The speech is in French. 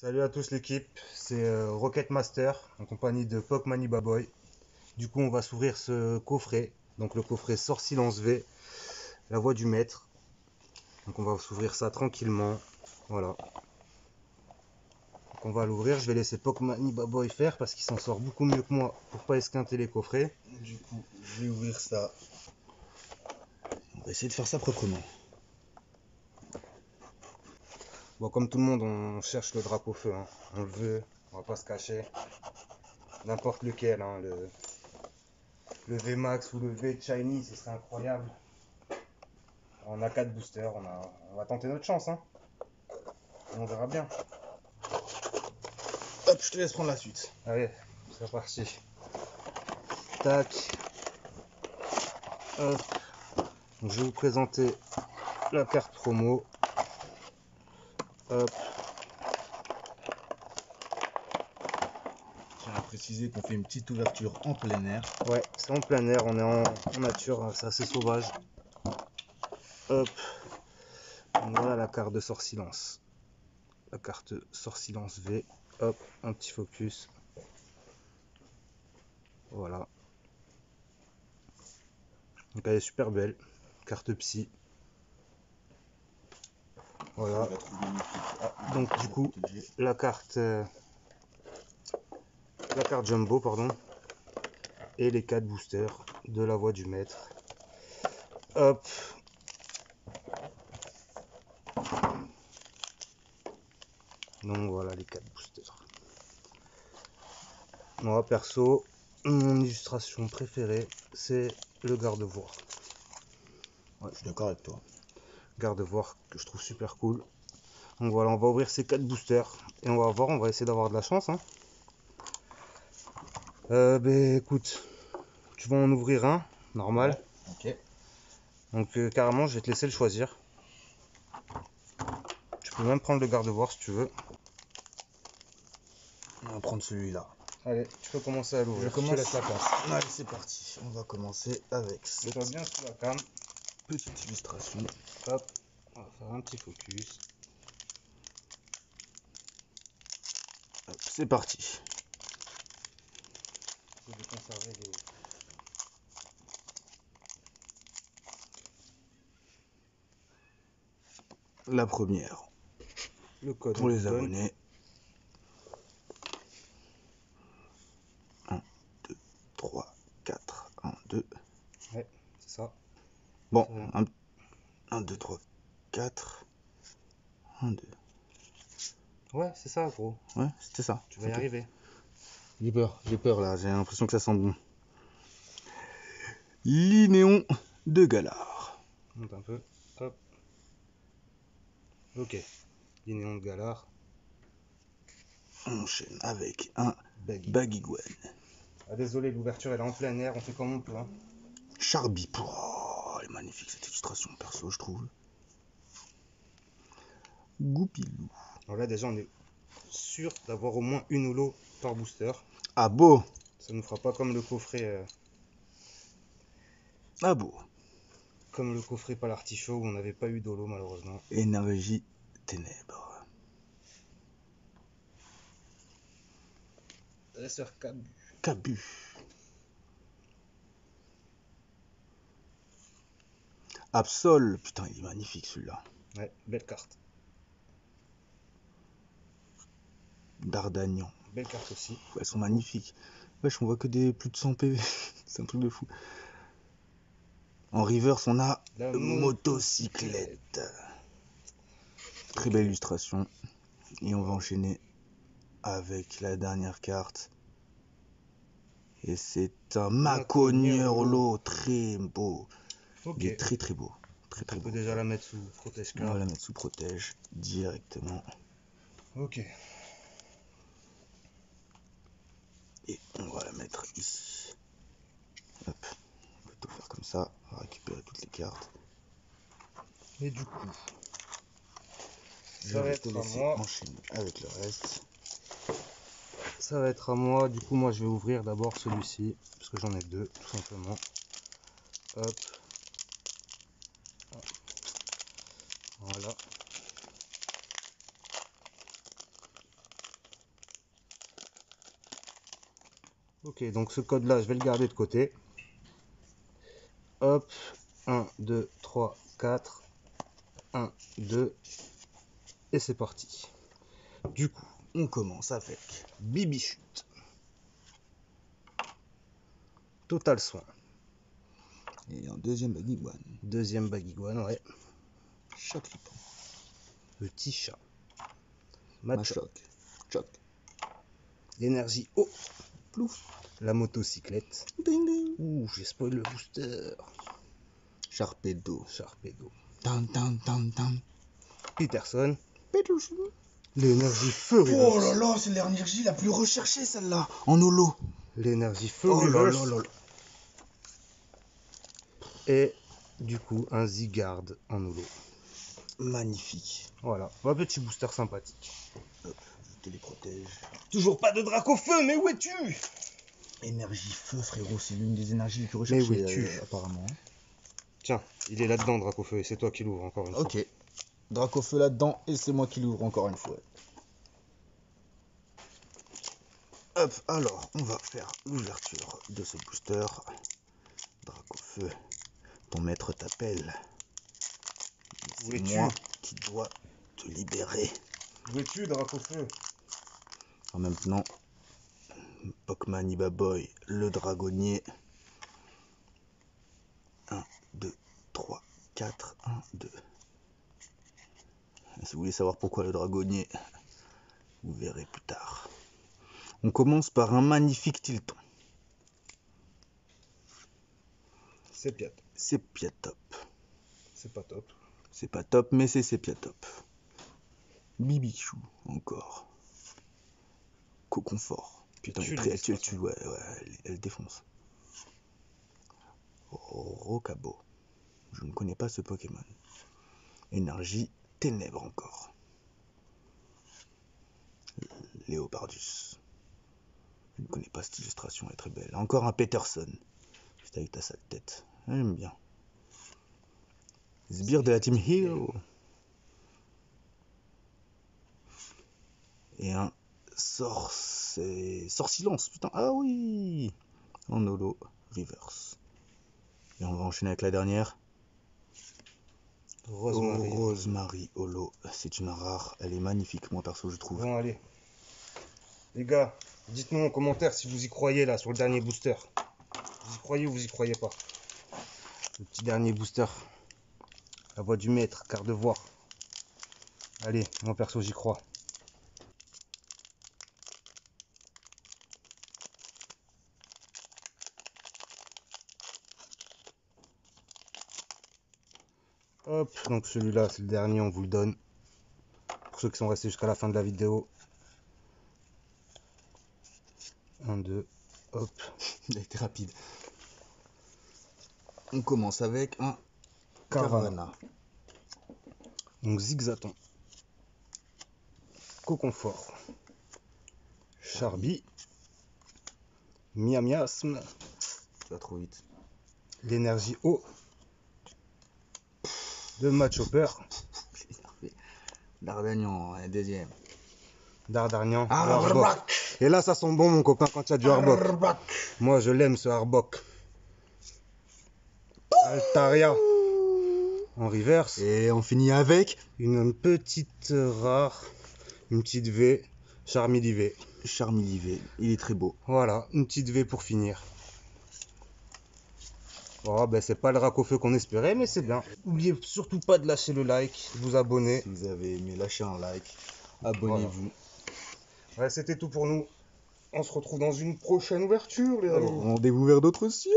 Salut à tous l'équipe, c'est euh, Rocket Master en compagnie de Pok Mani Baboy. Du coup on va s'ouvrir ce coffret, donc le coffret Sort Silence V, la voix du maître. Donc on va s'ouvrir ça tranquillement, voilà. On va l'ouvrir, je vais laisser Pok Mani Baboy faire parce qu'il s'en sort beaucoup mieux que moi pour pas esquinter les coffrets. Du coup, je vais ouvrir ça. On va essayer de faire ça proprement. Bon comme tout le monde on cherche le drapeau feu, hein. on le veut, on va pas se cacher. N'importe lequel, hein, le, le VMAX ou le V Shiny, ce serait incroyable. On a 4 boosters, on, a, on va tenter notre chance. Hein. On verra bien. Hop, je te laisse prendre la suite. Allez, c'est reparti. Tac. Hop. Donc, je vais vous présenter la carte promo. Hop. Tiens à préciser qu'on fait une petite ouverture en plein air. Ouais, c'est en plein air, on est en, en nature, hein, c'est assez sauvage. Hop. Voilà la carte de sort silence. La carte sort silence V. Hop, un petit focus. Voilà. Donc elle est super belle. Carte psy. Voilà. Donc, du coup, la carte euh, la carte jumbo pardon et les quatre boosters de la voix du maître hop donc voilà les quatre boosters moi perso mon illustration préférée c'est le garde-voir Ouais, je suis d'accord avec toi. Garde-voir que je trouve super cool. Donc voilà, on va ouvrir ces quatre boosters et on va voir, on va essayer d'avoir de la chance. Hein. Euh, ben écoute, tu vas en ouvrir un, normal. Ok. Donc euh, carrément, je vais te laisser le choisir. Tu peux même prendre le garde-voir si tu veux. On va prendre celui-là. Allez, tu peux commencer à l'ouvrir. Je te commence. laisse la place. Allez, c'est parti. On va commencer avec cette Mets-toi bien sous la cam. Petite illustration. Hop, on va faire un petit focus. C'est parti. Faut de conserver les... La première le code. pour les abonnés. 1, 2, 3, 4. 1, 2. C'est ça. Bon, Ça 1, 2, 3, 4. 1, 2. Ouais, c'est ça, gros. Ouais, c'était ça. Tu vas y arriver. J'ai peur, j'ai peur là, j'ai l'impression que ça sent bon. Linéon de Galard. Monte un peu. Hop. Ok. Linéon de Galard. On enchaîne avec un Baggy. Bagigwen. Ah, désolé, l'ouverture elle est en plein air, on fait comme on peut. hein. Charby. Oh, elle est magnifique cette illustration perso, je trouve. Goupilou. Alors là, déjà, on est sûr d'avoir au moins une holo par booster. Ah beau Ça nous fera pas comme le coffret, euh, Ah beau. comme le coffret pas l'artichaut où on n'avait pas eu d'holo malheureusement. Énergie ténèbres. Dresseur Cabu. Cabu. Absol. Putain, il est magnifique celui-là. Ouais, belle carte. D'Artagnan. Belle carte aussi. Elles sont magnifiques. Wesh, on voit que des plus de 100 PV. C'est un truc de fou. En reverse, on a La motocyclette. Très belle illustration. Et on va enchaîner avec la dernière carte. Et c'est un Macognerlo très beau. Ok. Il est très très beau. Très très On peut beau. déjà la mettre sous protège On va la mettre sous protège directement. Ok. Et on va la mettre ici. Hop. On peut tout faire comme ça. On va récupérer toutes les cartes. Et du coup, Je Ça va vais être à moi. enchaîner avec le reste. ça va être à moi. Du coup, moi je vais ouvrir d'abord celui-ci. Parce que j'en ai deux, tout simplement. Hop. Voilà. Ok, donc ce code-là, je vais le garder de côté. Hop, 1, 2, 3, 4. 1, 2. Et c'est parti. Du coup, on commence avec Bibichute. Total soin. Et en deuxième Bagiguan, Deuxième Bagiguan, ouais. Choclipon. Petit chat. Machoc. Choc. L'énergie haut. Plouf. La motocyclette. Ding ding. Ouh, j'ai spoil le booster. Sharpedo. Sharpedo. Tan tan tan tan. Peterson. Peterson. L'énergie feu. Oh là là, c'est l'énergie la plus recherchée celle-là. En holo. L'énergie feu. Oh là reverse. là là là. Et du coup, un Zigard en holo. Magnifique. Voilà, un petit booster sympathique. Toujours pas de drac au feu, mais où es-tu? Énergie feu, frérot, c'est l'une des énergies les plus Mais recherchées. oui, tu- euh, apparemment. Tiens, il est là-dedans, drac au feu, et c'est toi qui l'ouvre encore une fois. Ok. Dracofeu là-dedans et c'est moi qui l'ouvre encore une fois. Hop, alors on va faire l'ouverture de ce booster. Dracofeu, ton maître t'appelle. Où C'est es-tu? moi qui dois te libérer. Où es-tu, drac au feu En même temps, Pokémon Iba Boy, le dragonnier. 1, 2, 3, 4, 1, 2. Si vous voulez savoir pourquoi le dragonnier, vous verrez plus tard. On commence par un magnifique Tilton. C'est piat. C'est top. C'est pas top. C'est pas top, mais c'est top. Bibichou, encore. Coconfort. Putain, tue elle, ouais, ouais, elle, elle défonce. Rocabo. Je ne connais pas ce Pokémon. Énergie ténèbres encore. Léopardus. Je ne connais pas cette illustration, elle est très belle. Encore un Peterson. Juste avec ta sale tête. J'aime bien. Sbire de la Team Hero. Et un sort silence, putain. Ah oui En holo, reverse. Et on va enchaîner avec la dernière. Rosemary. Oh, Rosemary holo. C'est une rare. Elle est magnifique, moi perso, je trouve. Bon, allez. Les gars, dites-nous en commentaire si vous y croyez là sur le dernier booster. Vous y croyez ou vous y croyez pas? Le petit dernier booster. La voix du maître, quart de voix. Allez, moi perso j'y crois. Hop, donc celui-là c'est le dernier, on vous le donne. Pour ceux qui sont restés jusqu'à la fin de la vidéo. 1, 2, hop. Il a été rapide. On commence avec un Carvana. Carvana. Donc zigzaton. Coconfort. Charby. Miamiasme. Tu vas trop vite. L'énergie eau. De match hopper. Je suis énervé. Dardagnan, un deuxième. Dardarnian. Ah, le Harbok. Et là ça sent bon mon copain quand il y a du Harbok. Moi je l'aime ce Harbok. Altaria. En reverse. Et on finit avec Une petite rare. Une petite V. Charmilly V. Charmilivé. Il est très beau. Voilà, une petite V pour finir. Oh, ben c'est pas le rack au feu qu'on espérait, mais c'est bien. N'oubliez surtout pas de lâcher le like, de vous abonner. Si vous avez aimé, lâchez un like. Abonnez-vous. Ouais, c'était tout pour nous. On se retrouve dans une prochaine ouverture, les amis. Rendez-vous vers d'autres cieux.